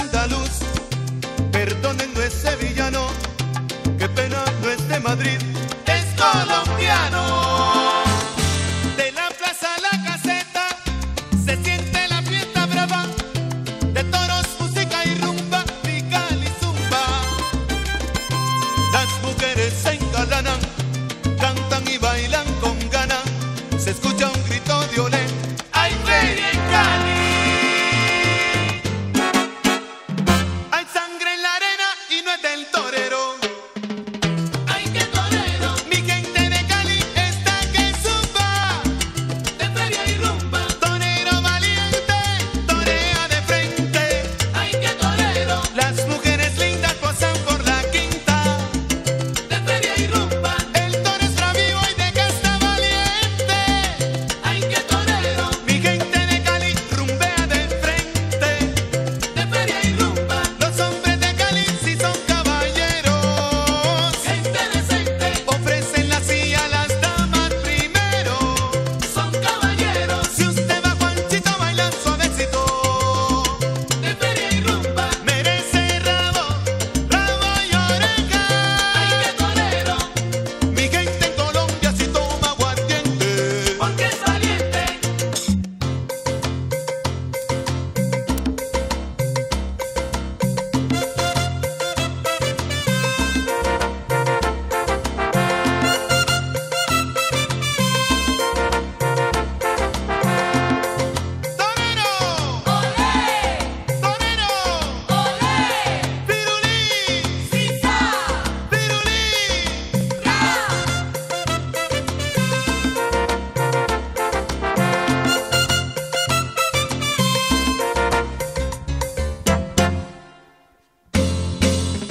andaluz, perdonen, no es sevillano, qué pena no es de Madrid, es colombiano. De la plaza a la caseta se siente la fiesta brava, de toros, música y rumba, pical y zumba. Las mujeres se engalanan, cantan y bailan con ganas. Se escucha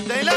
de